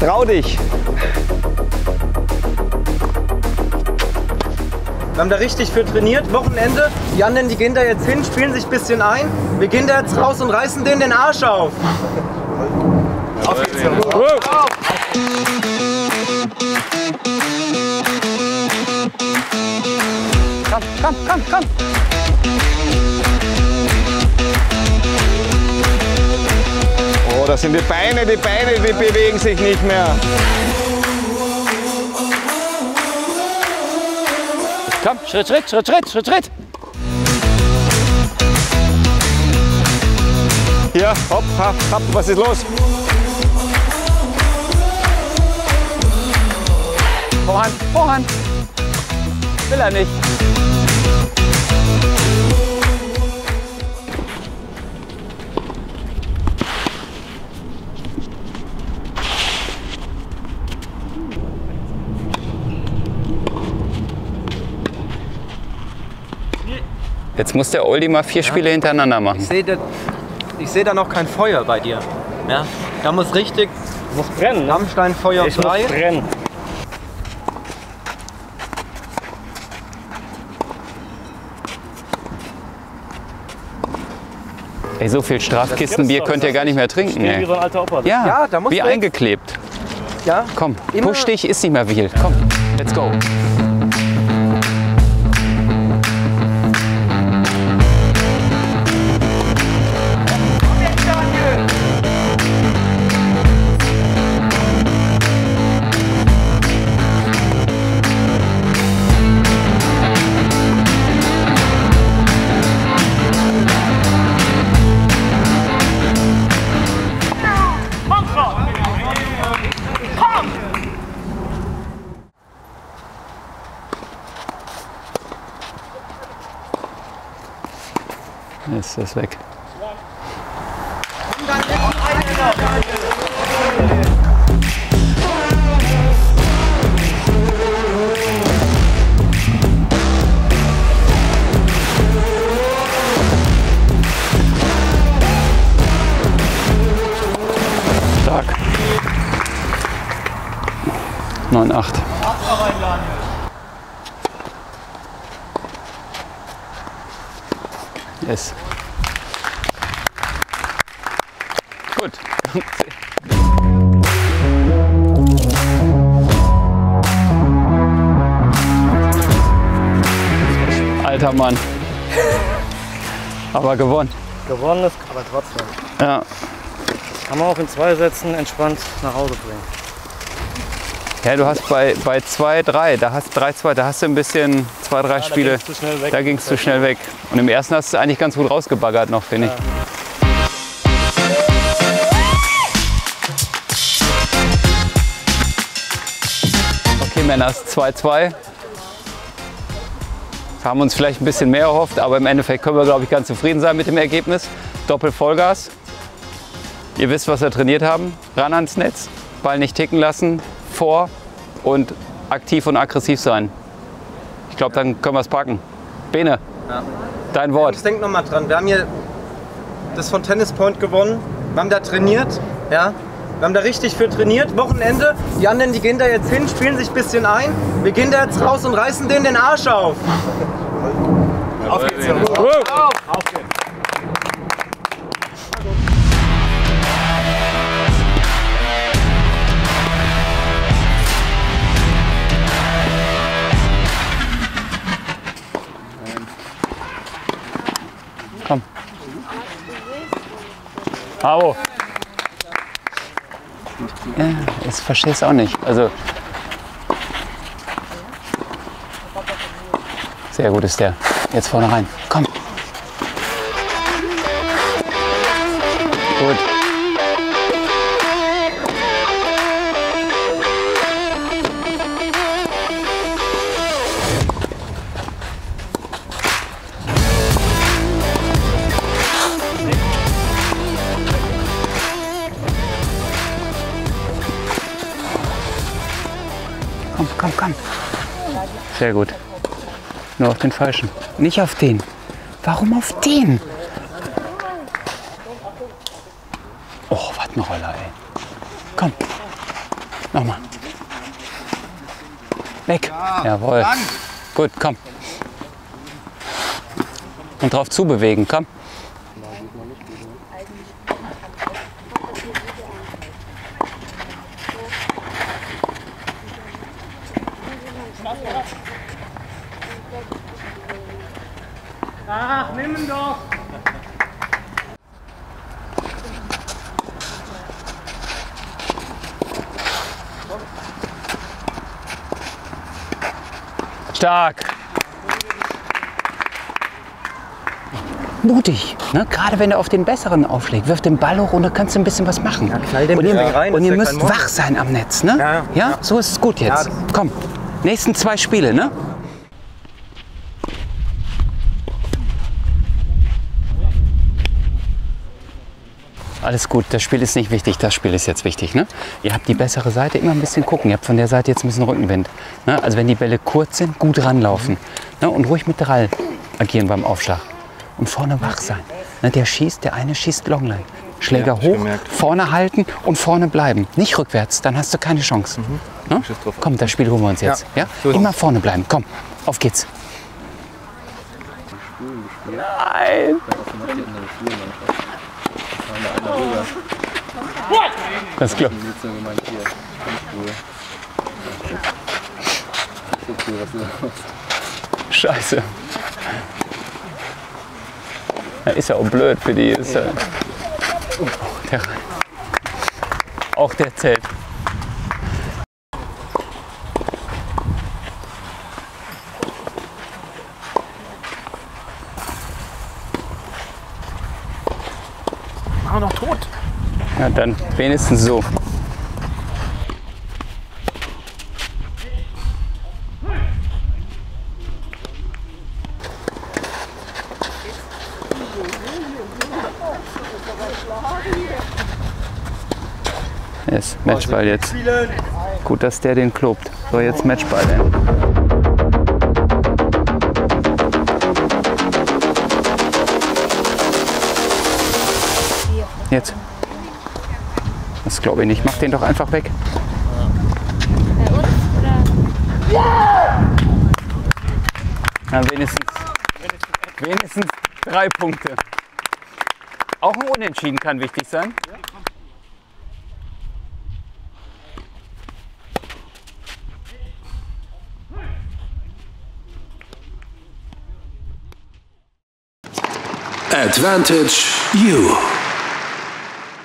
Trau dich. Wir haben da richtig für trainiert, Wochenende. Die anderen, die gehen da jetzt hin, spielen sich ein bisschen ein. Wir gehen da jetzt raus und reißen denen den Arsch auf. Auf geht's. Komm, komm, komm, komm. Das sind die Beine, die Beine, die bewegen sich nicht mehr. Komm, Schritt, Schritt, Schritt, Schritt, Schritt, Schritt. Hier, hopp, hopp, hopp, was ist los? Vorhand, Vorhand. Will er nicht. Jetzt muss der Oldie mal vier Spiele hintereinander machen. Ich sehe da, ich seh da noch kein Feuer bei dir. Ja? Da muss richtig Muss brennen, ne? Rammsteinfeuer Ich muss frei. brennen. Ey, so viel Strafkistenbier könnt ihr gar nicht mehr trinken. Wie so ein alter Opa. Ja, Ja, da muss wie eingeklebt. Ja? Komm, Immer- push dich, ist nicht mehr viel. Komm, let's go. Jetzt ist weg. Stark. 9,8. Yes. Gut. Alter Mann. Aber gewonnen. Gewonnen ist, aber trotzdem. Ja. Kann man auch in zwei Sätzen entspannt nach Hause bringen. Ja, du hast bei, bei 2, 3, da hast 3, 2, da hast du ein bisschen zwei, drei Spiele. schnell weg. Da ging es zu schnell weg. Und im ersten hast du eigentlich ganz gut rausgebaggert noch, finde ich. Okay, Männer, es ist 2-2. Haben uns vielleicht ein bisschen mehr erhofft, aber im Endeffekt können wir, glaube ich, ganz zufrieden sein mit dem Ergebnis. Doppel-Vollgas. Ihr wisst, was wir trainiert haben. Ran ans Netz, Ball nicht ticken lassen, vor und aktiv und aggressiv sein. Ich glaube, dann können wir es packen. Bene, Ja. dein Wort. Jungs, denkt noch mal dran. Wir haben hier das von Tennis Point gewonnen. Wir haben da trainiert. Ja? Wir haben da richtig für trainiert. Wochenende. Die anderen, die gehen da jetzt hin, spielen sich ein bisschen ein. Wir gehen da jetzt raus und reißen denen den Arsch auf. Auf geht's. Jungs. Komm. Bravo. Ich verstehe es auch nicht. Also. Sehr gut ist der. Jetzt vorne rein. Komm. Komm, komm, komm. Sehr gut. Nur auf den falschen. Nicht auf den. Warum auf den? Oh, was ein Roller, ey. Komm. Nochmal. Weg. Jawohl. Gut, komm. Und drauf zubewegen, komm. Stark. Mutig, ne? gerade wenn er auf den Besseren aufschlägt. Wirf den Ball hoch und dann kannst du ein bisschen was machen. knall den und ihr, Ding rein, und ihr ja müsst wach sein am Netz. Ne? Ja, ja. so ist es gut jetzt. Ja. Komm, nächsten zwei Spiele. Ne? Alles gut, das Spiel ist nicht wichtig, das Spiel ist jetzt wichtig. Ne? Ihr habt die bessere Seite, immer ein bisschen gucken. Ihr habt von der Seite jetzt ein bisschen Rückenwind. Ne? Also wenn die Bälle kurz sind, gut ranlaufen. Ne? Und ruhig mit Drall agieren beim Aufschlag. Und vorne wach sein. Ne? Der schießt, der eine schießt Longline. Schläger ich hoch, gemerkt. vorne halten und vorne bleiben. Nicht rückwärts, dann hast du keine Chance. Ne? Komm, das Spiel holen wir uns jetzt. Ja. So. Immer vorne bleiben. Komm, auf geht's. Nein! Das ist klar. Scheiße. Ja, ist ja auch blöd für die. Ist ja Oh, der, auch der zählt. Mach noch tot! Ja, dann wenigstens so. Yes, Matchball jetzt. Gut, dass der den klobt. So, jetzt Matchball. Ey. Jetzt. Das glaube ich nicht. Mach den doch einfach weg. Na, wenigstens, wenigstens drei Punkte. Auch ein Unentschieden kann wichtig sein. Advantage you.